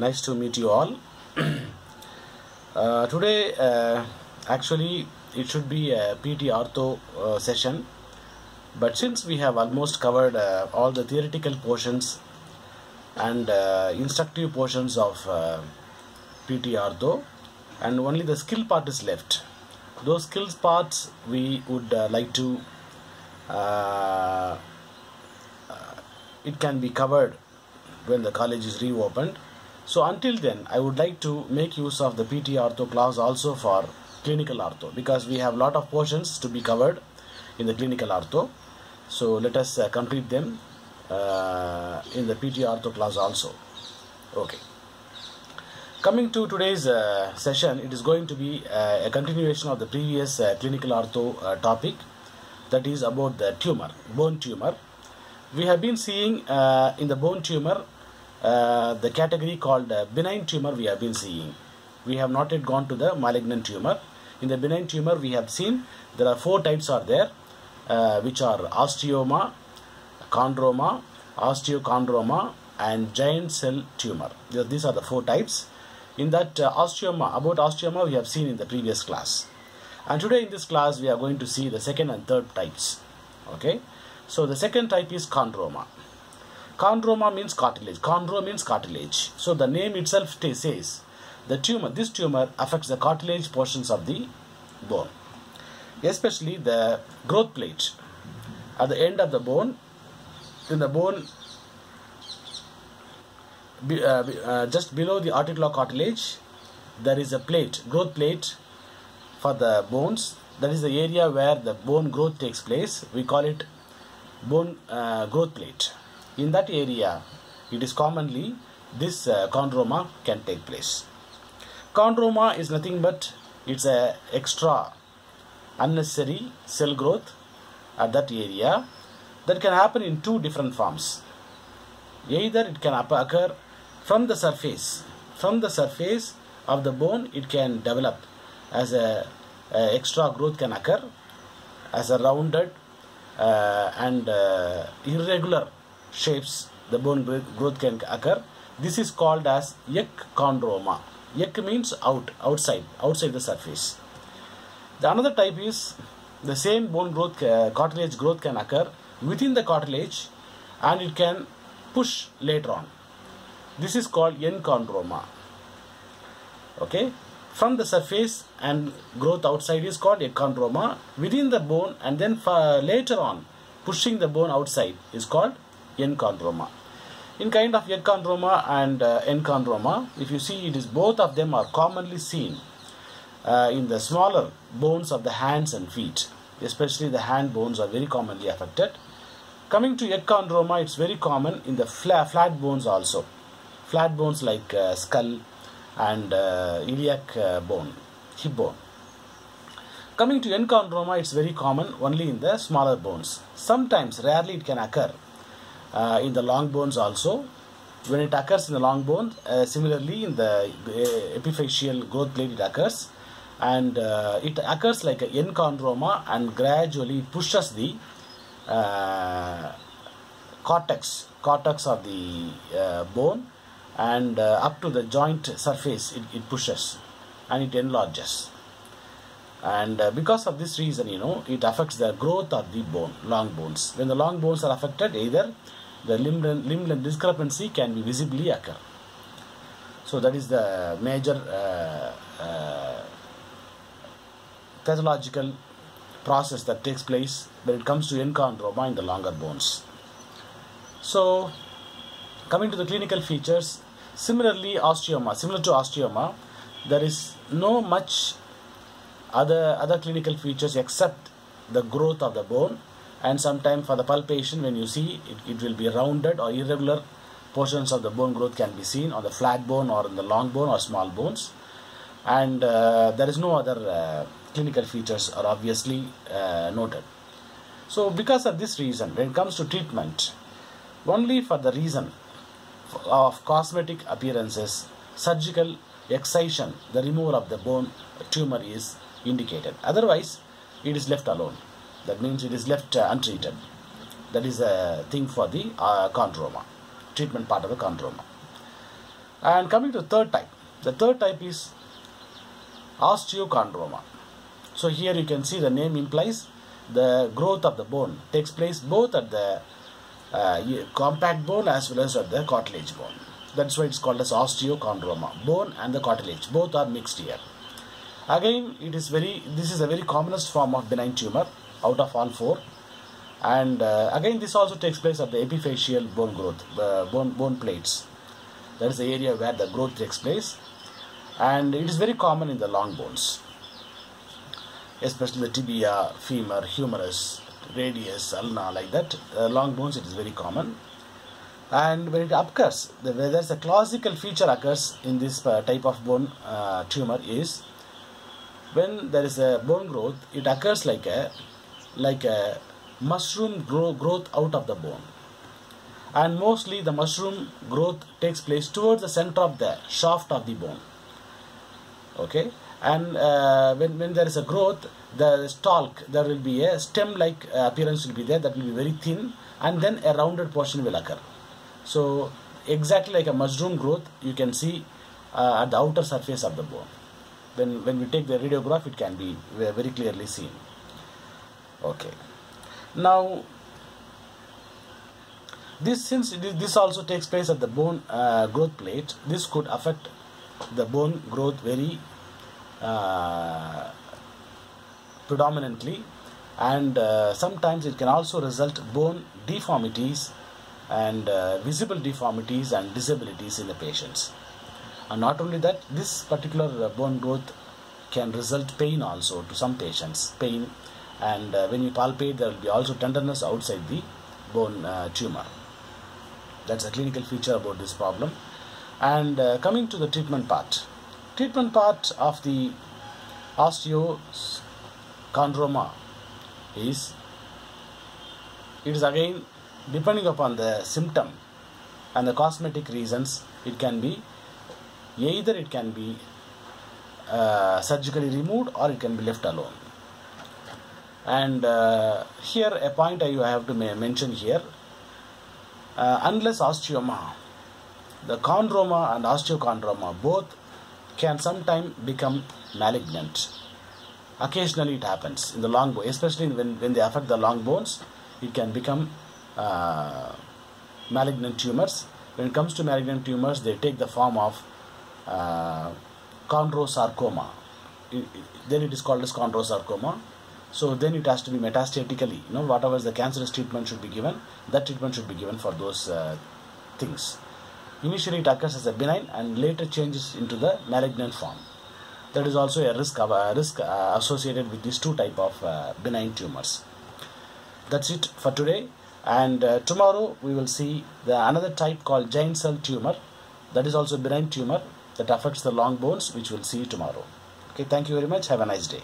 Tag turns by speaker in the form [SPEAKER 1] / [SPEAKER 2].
[SPEAKER 1] Nice to meet you all. uh, today, uh, actually, it should be a PT Ortho uh, session, but since we have almost covered uh, all the theoretical portions and uh, instructive portions of uh, PT Ortho, and only the skill part is left. Those skills parts we would like to. It can be covered when the college is reopened. So until then, I would like to make use of the PT Ortho class also for clinical ortho because we have lot of portions to be covered in the clinical ortho. So let us uh, complete them uh, in the PT Ortho class also. Okay. Coming to today's uh, session, it is going to be uh, a continuation of the previous uh, clinical ortho uh, topic that is about the tumor, bone tumor we have been seeing in the bone tumor uh, the category called uh, benign tumor we have been seeing. We have not yet gone to the malignant tumor. In the benign tumor we have seen there are four types are there uh, which are osteoma chondroma osteochondroma and giant cell tumor. These are the four types. In that uh, osteoma about osteoma we have seen in the previous class. And today in this class we are going to see the second and third types. Okay? So the second type is chondroma. Chondroma means cartilage. Chondro means cartilage. So the name itself says the tumor, this tumor affects the cartilage portions of the bone, especially the growth plate at the end of the bone. In the bone, be, uh, be, uh, just below the articular cartilage, there is a plate, growth plate for the bones. That is the area where the bone growth takes place. We call it bone uh, growth plate. In that area, it is commonly this uh, chondroma can take place. Chondroma is nothing but it's a extra unnecessary cell growth at that area that can happen in two different forms. Either it can occur from the surface, from the surface of the bone, it can develop as a, a extra growth can occur as a rounded uh, and uh, irregular shapes the bone growth can occur. This is called as ecchondroma ec means out outside outside the surface. The another type is the same bone growth uh, cartilage growth can occur within the cartilage and it can push later on. This is called enchondroma okay? From the surface and growth outside is called ecchondroma within the bone and then later on pushing the bone outside is called enchondroma in kind of ecchondroma and uh, enchondroma if you see it is both of them are commonly seen uh, in the smaller bones of the hands and feet. Especially the hand bones are very commonly affected. Coming to ecchondroma it's very common in the flat, flat bones also. Flat bones like uh, skull and uh, iliac uh, bone, hip bone. Coming to enchondroma, it's very common only in the smaller bones. Sometimes, rarely it can occur uh, in the long bones also. When it occurs in the long bone, uh, similarly in the uh, epiphyseal growth plate it occurs. And uh, it occurs like an enchondroma and gradually pushes the cortex, cortex of the bone and uh, up to the joint surface it, it pushes and it enlarges. And uh, because of this reason you know it affects the growth of the bone long bones. When the long bones are affected either the limb, limb discrepancy can be visibly occur. So that is the major uh, pathological process that takes place when it comes to enchondroma in the longer bones. So coming to the clinical features similarly osteoma similar to osteoma there is no much other other clinical features except the growth of the bone and sometimes for the palpation when you see it, it will be rounded or irregular portions of the bone growth can be seen on the flat bone or in the long bone or small bones and uh, there is no other uh, clinical features are obviously uh, noted so because of this reason when it comes to treatment only for the reason of cosmetic appearances, surgical excision, the removal of the bone tumor is indicated. Otherwise, it is left alone. That means it is left uh, untreated. That is a thing for the uh, chondroma, treatment part of the chondroma. And coming to third type, the third type is osteochondroma. So here you can see the name implies the growth of the bone takes place both at the uh, compact bone as well as at the cartilage bone. That's why it's called as osteochondroma. Bone and the cartilage both are mixed here. Again, it is very. This is a very commonest form of benign tumor out of all four. And uh, again, this also takes place at the epiphyseal bone growth, uh, bone bone plates. That is the area where the growth takes place, and it is very common in the long bones especially the tibia, femur, humerus, radius, ulna, like that. Uh, long bones, it is very common. And when it occurs, the, where there's a classical feature occurs in this uh, type of bone uh, tumor is when there is a bone growth, it occurs like a like a mushroom grow, growth out of the bone. And mostly the mushroom growth takes place towards the center of the shaft of the bone. Okay, and uh, when, when there is a growth the stalk there will be a stem like uh, appearance will be there that will be very thin and then a rounded portion will occur so exactly like a mushroom growth you can see uh, at the outer surface of the bone when when we take the radiograph it can be very clearly seen okay. Now this since this also takes place at the bone uh, growth plate this could affect the bone growth very uh, predominantly. And uh, sometimes it can also result bone deformities and uh, visible deformities and disabilities in the patients. And not only that this particular bone growth can result pain also to some patients. Pain and uh, when you palpate there will be also tenderness outside the bone uh, tumor. That's a clinical feature about this problem. And uh, coming to the treatment part. Treatment part of the osteochondroma is it is again depending upon the symptom and the cosmetic reasons it can be either it can be uh, surgically removed or it can be left alone and uh, here a point I have to mention here uh, unless osteoma the chondroma and osteochondroma both can sometimes become malignant. Occasionally it happens in the long bone, especially when, when they affect the long bones, it can become uh, malignant tumors. When it comes to malignant tumors, they take the form of uh, chondrosarcoma. It, it, then it is called as chondrosarcoma. So then it has to be metastatically, you know, whatever the cancerous treatment should be given, that treatment should be given for those uh, things. Initially it occurs as a benign and later changes into the malignant form. That is also a risk of, a risk uh, associated with these two type of uh, benign tumors. That's it for today and uh, tomorrow we will see the another type called giant cell tumor that is also benign tumor that affects the long bones which we'll see tomorrow. Okay, thank you very much. Have a nice day.